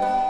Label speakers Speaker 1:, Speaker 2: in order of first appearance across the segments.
Speaker 1: Bye.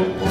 Speaker 1: old